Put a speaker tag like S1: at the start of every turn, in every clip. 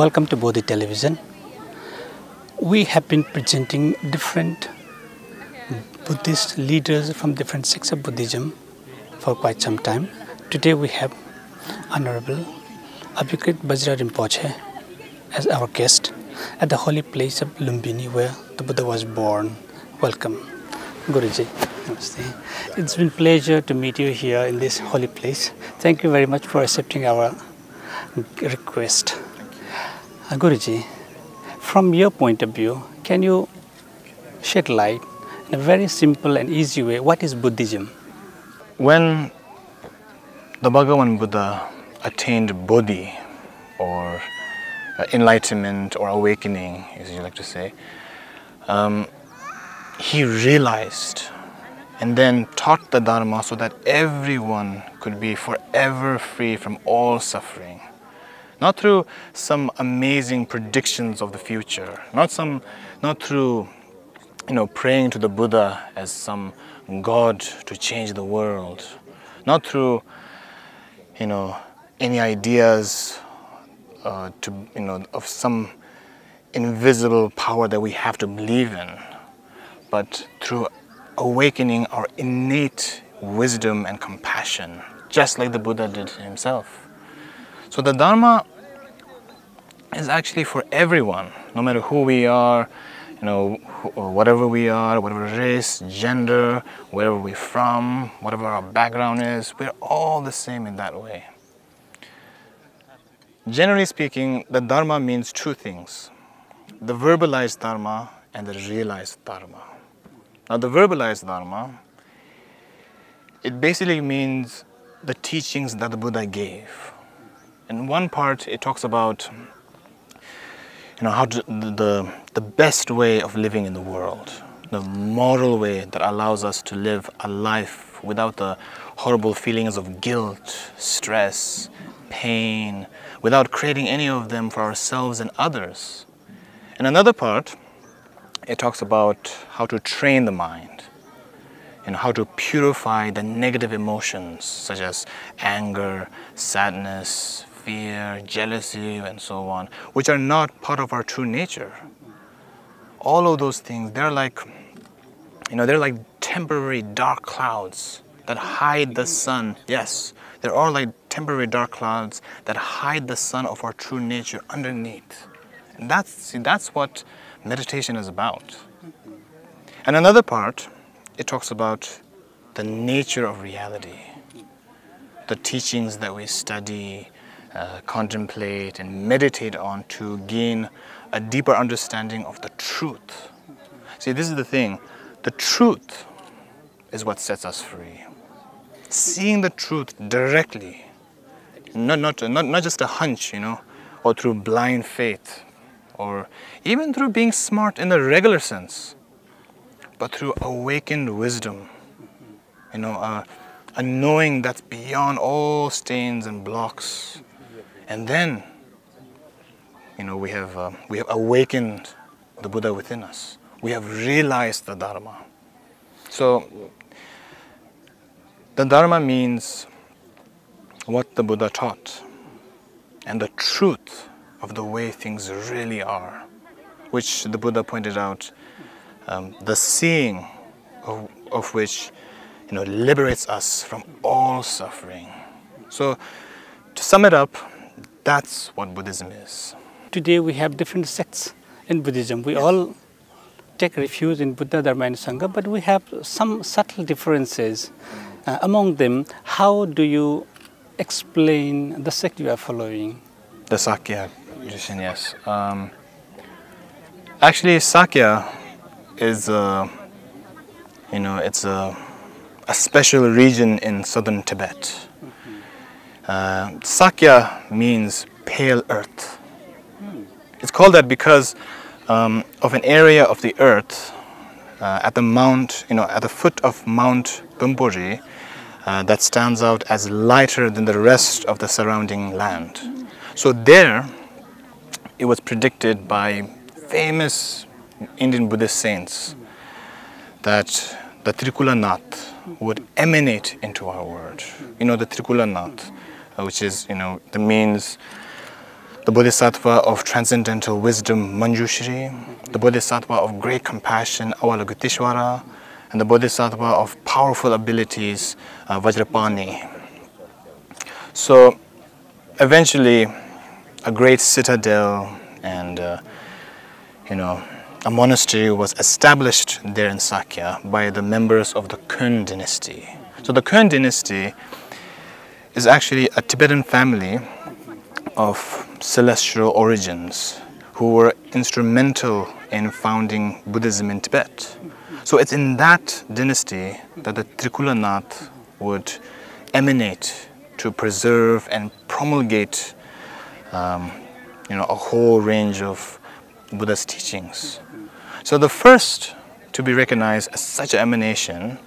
S1: Welcome to Bodhi Television. We have been presenting different Buddhist leaders from different sects of Buddhism for quite some time. Today we have Honorable Abhikrit Bajra Rinpoche as our guest at the holy place of Lumbini where the Buddha was born. Welcome, Guruji. Namaste. It's been pleasure to meet you here in this holy place. Thank you very much for accepting our request. Guruji, from your point of view, can you shed light in a very simple and easy way what is Buddhism?
S2: When the Bhagavan Buddha attained Bodhi or uh, enlightenment or awakening, as you like to say, um, he realized and then taught the Dharma so that everyone could be forever free from all suffering. Not through some amazing predictions of the future, not some, not through, you know, praying to the Buddha as some God to change the world, not through, you know, any ideas uh, to, you know, of some invisible power that we have to believe in, but through awakening our innate wisdom and compassion, just like the Buddha did himself. So the Dharma is actually for everyone, no matter who we are, you know, whatever we are, whatever race, gender, wherever we're from, whatever our background is, we're all the same in that way. Generally speaking, the Dharma means two things the verbalized Dharma and the realized Dharma. Now, the verbalized Dharma, it basically means the teachings that the Buddha gave. In one part, it talks about you know how to, the the best way of living in the world, the moral way that allows us to live a life without the horrible feelings of guilt, stress, pain, without creating any of them for ourselves and others. In another part, it talks about how to train the mind and how to purify the negative emotions such as anger, sadness, fear, jealousy, and so on, which are not part of our true nature. All of those things, they're like, you know, they're like temporary dark clouds that hide the sun. Yes, they're like temporary dark clouds that hide the sun of our true nature underneath. And that's, see, that's what meditation is about. And another part, it talks about the nature of reality, the teachings that we study, uh, contemplate, and meditate on to gain a deeper understanding of the truth. See, this is the thing the truth is what sets us free. Seeing the truth directly, not, not, not, not just a hunch, you know, or through blind faith, or even through being smart in the regular sense, but through awakened wisdom. You know, a knowing that's beyond all stains and blocks. And then, you know, we have, uh, we have awakened the Buddha within us. We have realized the Dharma. So, the Dharma means what the Buddha taught and the truth of the way things really are, which the Buddha pointed out, um, the seeing of, of which you know, liberates us from all suffering. So, to sum it up, that's what Buddhism is.
S1: Today we have different sects in Buddhism. We all take refuge in Buddha, Dharma, and Sangha, but we have some subtle differences. Uh, among them, how do you explain the sect you are following?
S2: The Sakya tradition, yes. Um, actually, Sakya is, uh, you know, it's a, a special region in southern Tibet. Uh, Sakya means pale earth. It's called that because um, of an area of the earth uh, at the mount, you know, at the foot of Mount Ponpori uh, that stands out as lighter than the rest of the surrounding land. So there, it was predicted by famous Indian Buddhist saints that the Trikula Nath would emanate into our world. You know, the Trikula Nath, which is, you know, the means the Bodhisattva of transcendental wisdom, Manjushri, the Bodhisattva of great compassion, Avalokiteshvara, and the Bodhisattva of powerful abilities, uh, Vajrapani. So eventually, a great citadel and uh, you know a monastery was established there in Sakya by the members of the Khön dynasty. So the Khön dynasty is actually a Tibetan family of celestial origins who were instrumental in founding Buddhism in Tibet. So it's in that dynasty that the Trikulanath would emanate to preserve and promulgate um, you know, a whole range of Buddha's teachings. So the first to be recognized as such an emanation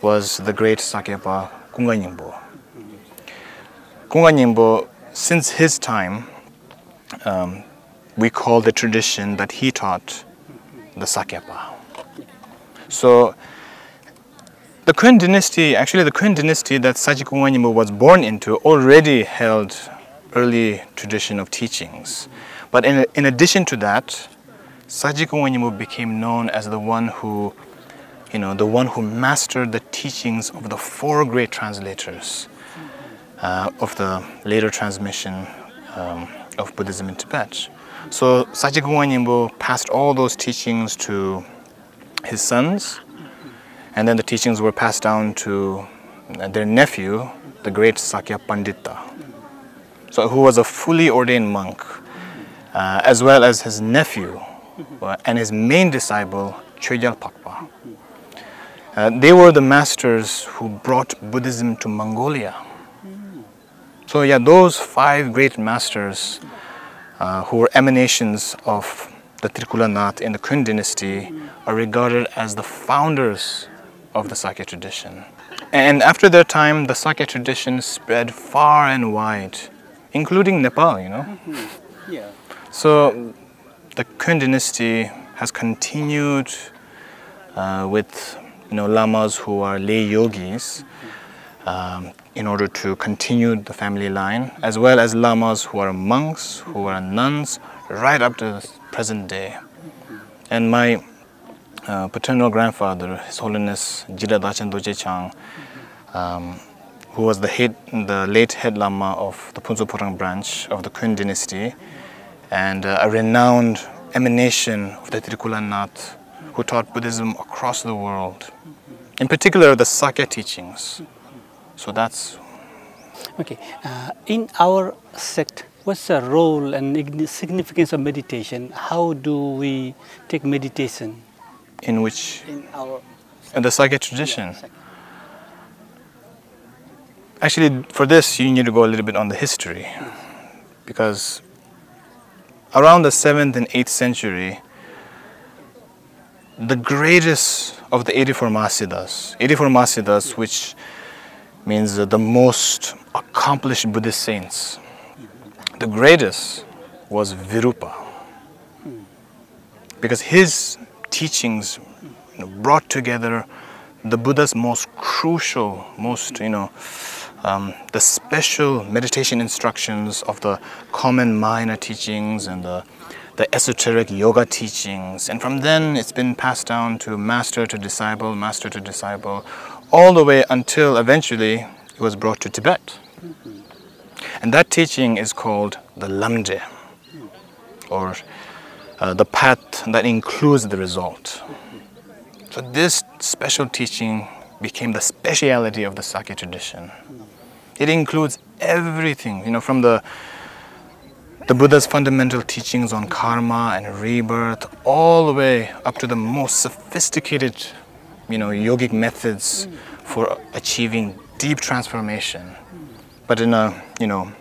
S2: was the great Sakyapa Kunga Nyingpo. Kunga since his time, um, we call the tradition that he taught the Sakyapa. So the Khön dynasty, actually the Khön dynasty that Sachen Kunga was born into already held early tradition of teachings. But in, in addition to that, Sachen Kunga became known as the one who, you know, the one who mastered the teachings of the four great translators uh, of the later transmission um, of Buddhism in Tibet. So Sachen Kunga passed all those teachings to his sons, and then the teachings were passed down to their nephew, the great Sakya Pandita, so who was a fully ordained monk, uh, as well as his nephew uh, and his main disciple, Chogyal Pakpa. Uh, they were the masters who brought Buddhism to Mongolia. So yeah, those five great masters uh, who were emanations of the Trikulanath in the Khön dynasty are regarded as the founders of the Sakya tradition. And after their time, the Sakya tradition spread far and wide, including Nepal, you know. Mm -hmm. Yeah. So the Khön dynasty has continued uh, with you know, lamas who are lay yogis um, in order to continue the family line, as well as lamas who are monks, who are nuns, right up to the present day. And my uh, paternal grandfather, His Holiness Jigdal Dagchen Dorje Chang, um, who was the, head, the late head lama of the Phuntsok Phodrang branch of the Khön dynasty, and uh, a renowned emanation of the Trikulanath who taught Buddhism across the world, in particular the Sakya teachings. So that's.
S1: Okay, uh, in our sect, what's the role and significance of meditation? How do we take meditation?
S2: In which?
S1: In our.
S2: In the Sakya tradition. Yeah, Actually, for this, you need to go a little bit on the history, because around the 7th and 8th century, the greatest of the 84 Mahasiddhas, 84 Mahasiddhas, which means the most accomplished Buddhist saints, the greatest was Virupa. Because his teachings brought together the Buddha's most crucial, most, you know, um, the special meditation instructions of the common minor teachings and the, the esoteric yoga teachings. And from then it's been passed down to master to disciple, master to disciple, all the way until eventually it was brought to Tibet. And that teaching is called the Lamdre, or uh, the path that includes the result. So this special teaching became the speciality of the Sakya tradition. It includes everything, you know, from the the Buddha's fundamental teachings on karma and rebirth, all the way up to the most sophisticated, you know, yogic methods for achieving deep transformation, but in a, you know,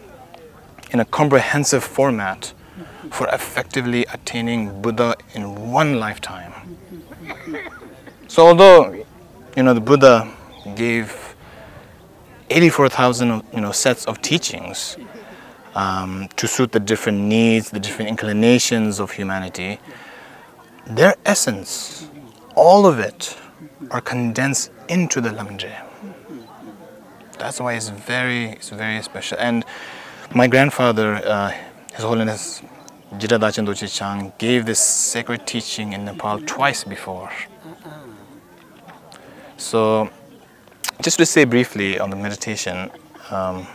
S2: in a comprehensive format for effectively attaining Buddha in one lifetime. So although, you know, the Buddha gave 84,000 you know, sets of teachings um, to suit the different needs, the different inclinations of humanity. Their essence, all of it, are condensed into the Lamdre. That's why it's very, it's very special. And my grandfather, uh, His Holiness Jigdal Dagchen Dorje Chang gave this sacred teaching in Nepal twice before. So, just to say briefly on the meditation, um,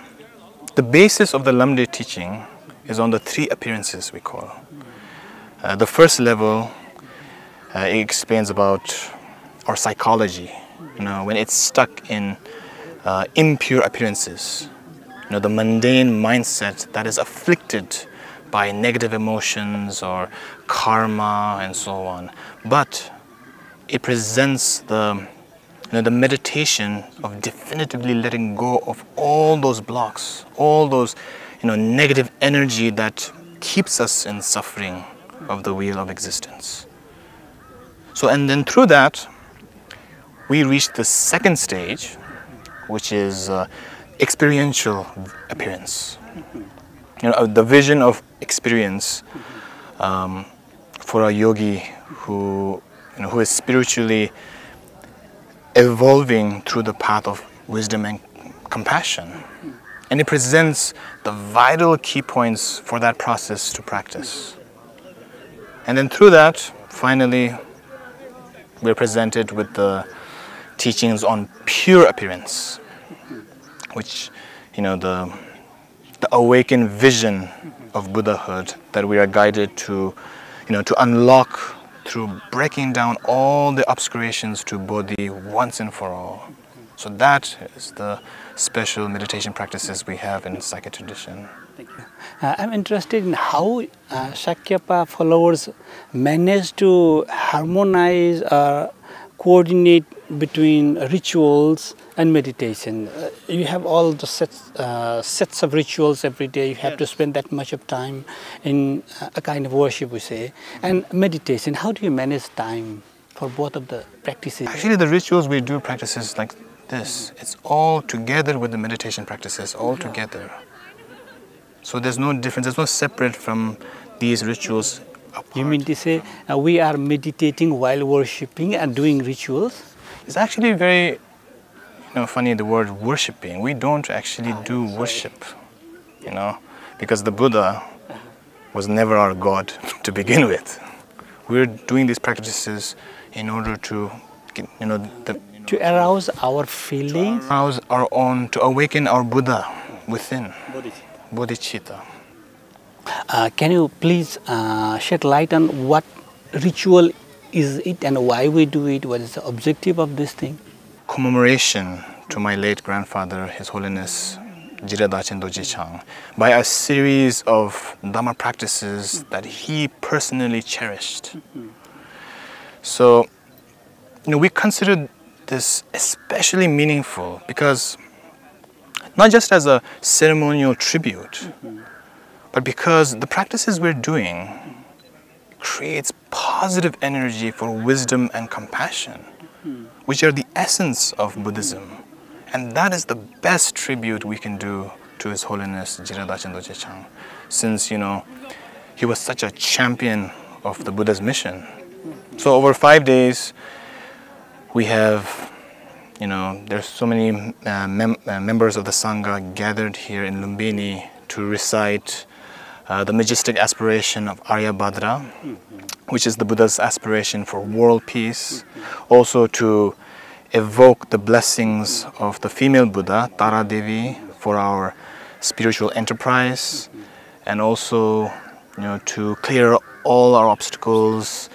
S2: the basis of the Lamdre teaching is on the three appearances we call. Uh, the first level uh, it explains about our psychology, you know, when it's stuck in uh, impure appearances, you know, the mundane mindset that is afflicted by negative emotions or karma and so on. But it presents the you know, the meditation of definitively letting go of all those blocks, all those you know, negative energy that keeps us in suffering of the wheel of existence. So, and then through that, we reach the second stage, which is uh, experiential appearance. You know, the vision of experience um, for a yogi who, you know, who is spiritually evolving through the path of wisdom and compassion. And it presents the vital key points for that process to practice. And then through that, finally, we're presented with the teachings on pure appearance, which, you know, the, the awakened vision of Buddhahood that we are guided to, you know, to unlock through breaking down all the obscurations to Bodhi once and for all. So that is the special meditation practices we have in Sakya tradition.
S1: Uh, I'm interested in how uh, Sakyapa followers manage to harmonize or coordinate between rituals and meditation. Uh, you have all the sets, uh, sets of rituals every day. You have yes. to spend that much of time in uh, a kind of worship, we say. And meditation, how do you manage time for both of the practices?
S2: Actually, the rituals we do practices like this. It's all together with the meditation practices, all together. So there's no difference, there's no separate from these rituals. Apart.
S1: You mean to say uh, we are meditating while worshipping and doing rituals?
S2: It's actually very you know, funny the word worshipping. We don't actually oh, do worship, you know, because the Buddha was never our God to begin with. We're doing these practices in order to, you know, the,
S1: to arouse our feelings,
S2: to arouse our own, to awaken our Buddha within, bodhicitta.
S1: Uh, can you please uh, shed light on what ritual is it and why we do it? What is the objective of this thing?
S2: Commemoration to my late grandfather, His Holiness Dorje Chang, by a series of Dharma practices that he personally cherished. So, you know, we consider this especially meaningful because not just as a ceremonial tribute, but because the practices we're doing creates positive energy for wisdom and compassion, which are the essence of Buddhism. And that is the best tribute we can do to His Holiness Jigdal Dagchen Dorje Chang, since, you know, he was such a champion of the Buddha's mission. So over five days, we have, you know, there's so many uh, mem uh, members of the Sangha gathered here in Lumbini to recite uh, the majestic aspiration of Aryabhadra, which is the Buddha's aspiration for world peace. Also to evoke the blessings of the female Buddha, Tara Devi, for our spiritual enterprise, and also you know, to clear all our obstacles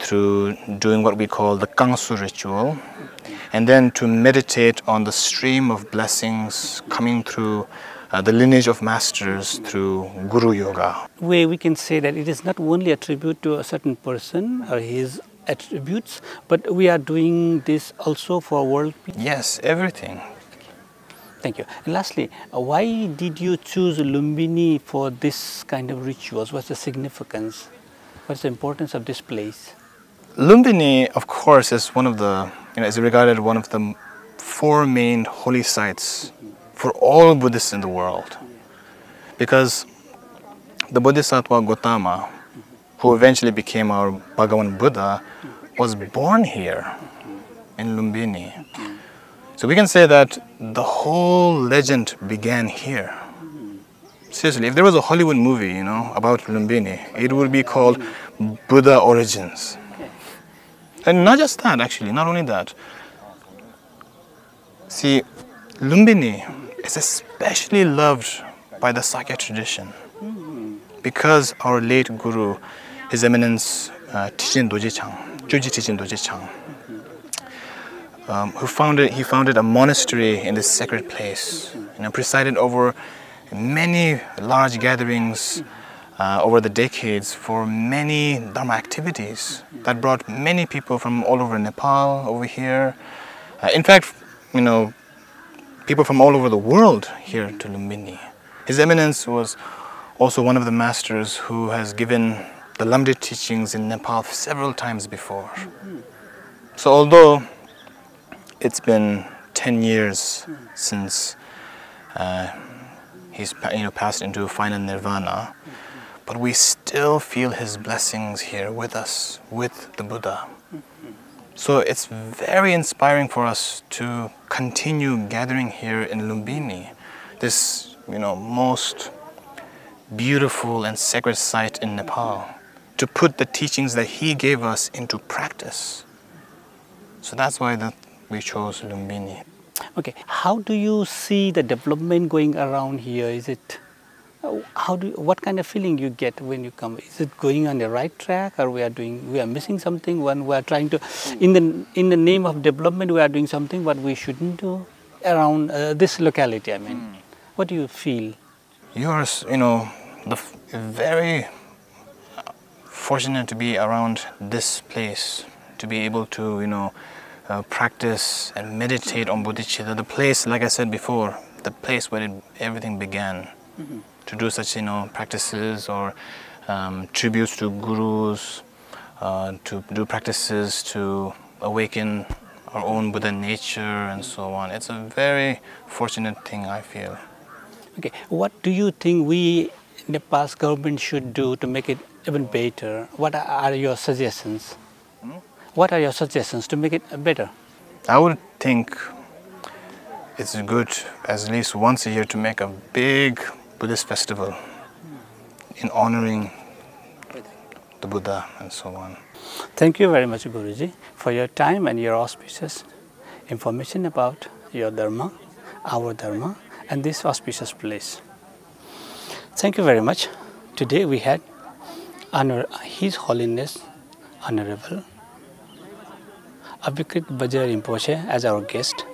S2: through doing what we call the Kangsu ritual, and then to meditate on the stream of blessings coming through uh, the lineage of masters through Guru Yoga.
S1: Way we can say that it is not only a tribute to a certain person or his attributes, but we are doing this also for world peace.
S2: Yes, everything.
S1: Thank you. And lastly, uh, why did you choose Lumbini for this kind of rituals? What's the significance? What's the importance of this place?
S2: Lumbini, of course, is one of the, you know, is regarded one of the four main holy sites for all Buddhists in the world. Because the Bodhisattva Gautama, who eventually became our Bhagavan Buddha, was born here in Lumbini. So we can say that the whole legend began here. Seriously, if there was a Hollywood movie, you know, about Lumbini, it would be called Buddha Origins. And not just that, actually, not only that. See, Lumbini is especially loved by the Sakya tradition because our late guru, His Eminence uh, Trichen Dorje Chang, Chogye Trichen Dorje Chang, um, who founded, he founded a monastery in this sacred place, know, presided over many large gatherings uh, over the decades for many Dharma activities that brought many people from all over Nepal over here. Uh, in fact, you know, people from all over the world here to Lumbini. His Eminence was also one of the masters who has given the Lamdre teachings in Nepal several times before. So although it's been 10 years since uh, he's you know, passed into final nirvana, but we still feel his blessings here with us, with the Buddha. So it's very inspiring for us to continue gathering here in Lumbini, this you know most beautiful and sacred site in Nepal, to put the teachings that he gave us into practice. So that's why that we chose Lumbini.
S1: Okay, how do you see the development going around here? Is it how do what kind of feeling you get when you come? Is it going on the right track, or we are doing we are missing something? When we are trying to, in the in the name of development, we are doing something what we shouldn't do around uh, this locality. I mean, mm. what do you feel?
S2: You are, you know, the very fortunate to be around this place, to be able to, you know, uh, practice and meditate on bodhicitta. The place, like I said before, the place where it, everything began. Mm -hmm. To do such, you know, practices or um, tributes to gurus, uh, to do practices to awaken our own Buddha nature and so on. It's a very fortunate thing, I feel.
S1: Okay, what do you think we, Nepal's government, should do to make it even better? What are your suggestions? Hmm? What are your suggestions to make it better?
S2: I would think it's good at least once a year to make a big Buddhist festival in honoring the Buddha and so on.
S1: Thank you very much Guruji for your time and your auspicious information about your Dharma, our Dharma and this auspicious place. Thank you very much. Today we had Honor His Holiness Honorable Abhikrit Bajar Rinpoche as our guest.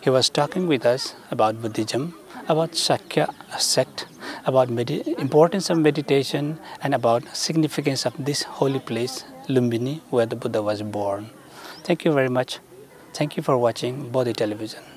S1: He was talking with us about Buddhism, about Sakya sect, about importance of meditation and about significance of this holy place, Lumbini, where the Buddha was born. Thank you very much. Thank you for watching Bodhi Television.